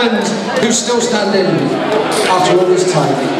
Scotland, who's still standing after all this time.